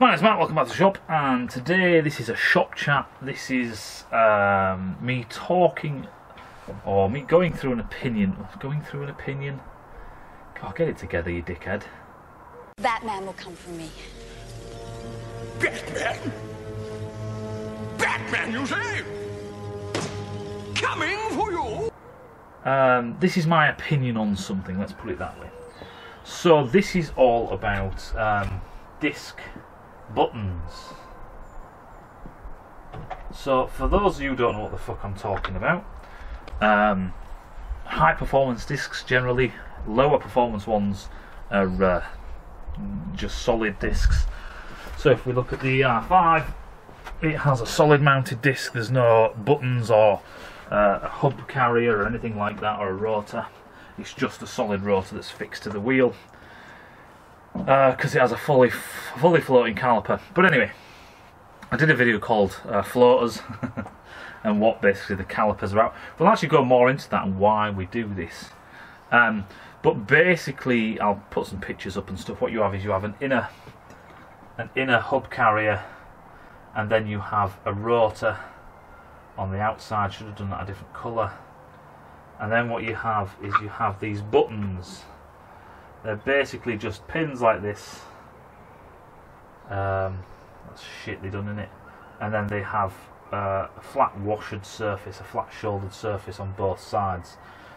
My name's Matt, welcome back to the shop, and today this is a shop chat. This is um, me talking, or me going through an opinion. Going through an opinion? God, get it together, you dickhead. Batman will come for me. Batman? Batman, you say? Coming for you? Um, this is my opinion on something, let's put it that way. So, this is all about um, disc buttons. So, for those of you who don't know what the fuck I'm talking about, um, high performance discs generally, lower performance ones are uh, just solid discs. So, if we look at the R5, it has a solid mounted disc, there's no buttons or uh, a hub carrier or anything like that, or a rotor. It's just a solid rotor that's fixed to the wheel because uh, it has a fully fully floating caliper. But anyway, I did a video called uh, floaters and what basically the calipers are about. We'll actually go more into that and why we do this. Um, but basically, I'll put some pictures up and stuff. What you have is you have an inner an inner hub carrier, and then you have a rotor on the outside. Should have done that a different colour. And then what you have is you have these buttons they're basically just pins like this. Um, that's shitly done in it. And then they have uh, a flat washered surface, a flat shouldered surface on both sides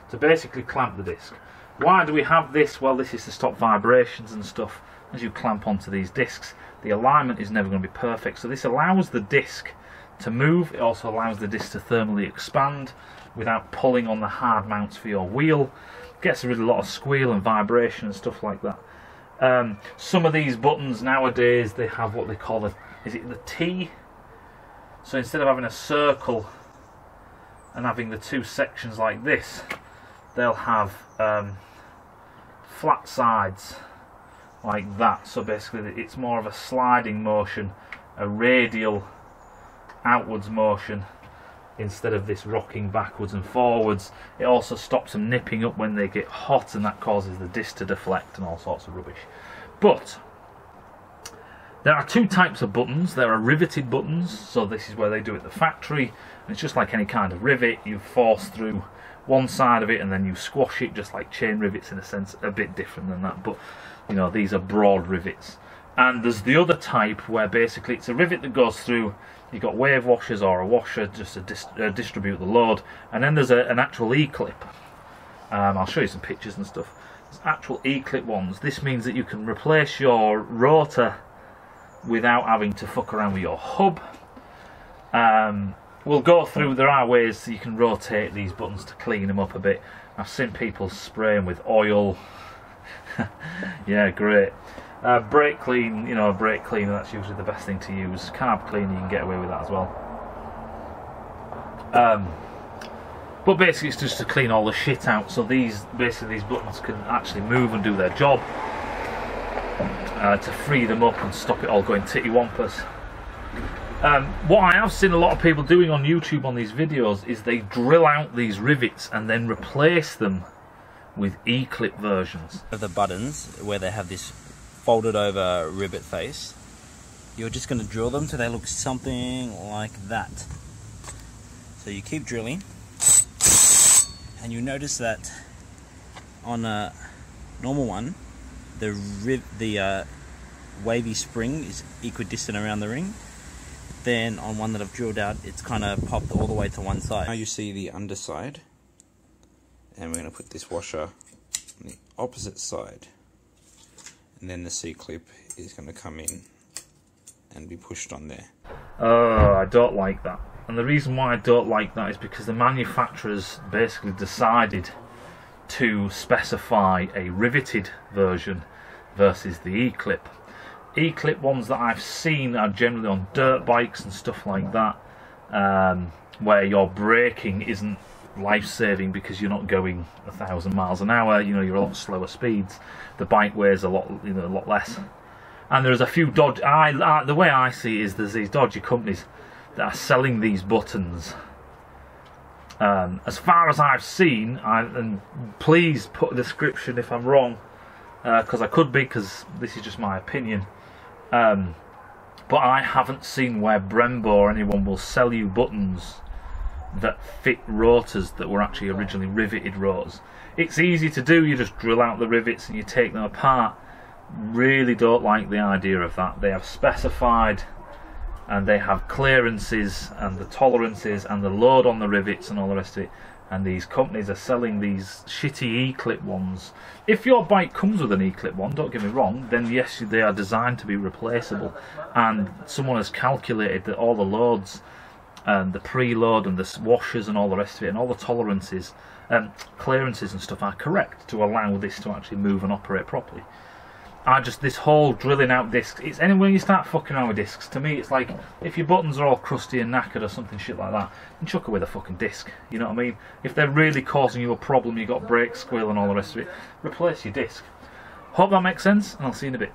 to basically clamp the disc. Why do we have this? Well, this is to stop vibrations and stuff as you clamp onto these discs. The alignment is never going to be perfect, so this allows the disc to move. It also allows the disc to thermally expand without pulling on the hard mounts for your wheel gets rid of a lot of squeal and vibration and stuff like that. Um, some of these buttons nowadays they have what they call a is it the T? So instead of having a circle and having the two sections like this, they'll have um, flat sides like that. So basically, it's more of a sliding motion, a radial outwards motion instead of this rocking backwards and forwards. It also stops them nipping up when they get hot and that causes the disc to deflect and all sorts of rubbish. But there are two types of buttons. There are riveted buttons, so this is where they do it at the factory. It's just like any kind of rivet, you force through one side of it and then you squash it just like chain rivets in a sense, a bit different than that. But you know, these are broad rivets. And there's the other type where basically it's a rivet that goes through You've got wave washers or a washer just to dis uh, distribute the load. And then there's a, an actual E-clip. Um, I'll show you some pictures and stuff. There's actual E-clip ones. This means that you can replace your rotor without having to fuck around with your hub. Um, we'll go through, there are ways you can rotate these buttons to clean them up a bit. I've seen people spray them with oil. yeah, great. Uh, brake clean, you know, a brake cleaner, that's usually the best thing to use. Carb cleaner, you can get away with that as well. Um, but basically it's just to clean all the shit out, so these, basically these buttons can actually move and do their job. Uh, to free them up and stop it all going titty wampus. Um, what I have seen a lot of people doing on YouTube on these videos is they drill out these rivets and then replace them with E-clip versions. Of the buttons where they have this folded over rivet face, you're just going to drill them till they look something like that. So you keep drilling, and you notice that on a normal one, the rib, the uh, wavy spring is equidistant around the ring. Then on one that I've drilled out, it's kind of popped all the way to one side. Now you see the underside, and we're going to put this washer on the opposite side and then the C-clip is going to come in and be pushed on there. Oh, I don't like that. And the reason why I don't like that is because the manufacturers basically decided to specify a riveted version versus the E-clip. E-clip ones that I've seen are generally on dirt bikes and stuff like that, um, where your braking isn't life-saving because you're not going a thousand miles an hour. You know, you're a lot slower speeds. The bike weighs a lot, you know, a lot less. And there's a few dodgy. I, I the way I see it is there's these dodgy companies that are selling these buttons. Um, as far as I've seen, I, and please put a description if I'm wrong, because uh, I could be, because this is just my opinion. Um, But I haven't seen where Brembo or anyone will sell you buttons that fit rotors that were actually originally riveted rotors. It's easy to do, you just drill out the rivets and you take them apart. Really don't like the idea of that. They have specified and they have clearances and the tolerances and the load on the rivets and all the rest of it. And these companies are selling these shitty E-clip ones. If your bike comes with an E-clip one, don't get me wrong, then yes, they are designed to be replaceable. And someone has calculated that all the loads and the preload and the washers and all the rest of it and all the tolerances and clearances and stuff are correct to allow this to actually move and operate properly. I just this whole drilling out discs. It's anywhere you start fucking around with discs. To me, it's like if your buttons are all crusty and knackered or something shit like that, then chuck away the fucking disc. You know what I mean? If they're really causing you a problem, you've got brake squeal and all the rest of it, replace your disc. Hope that makes sense, and I'll see you in a bit.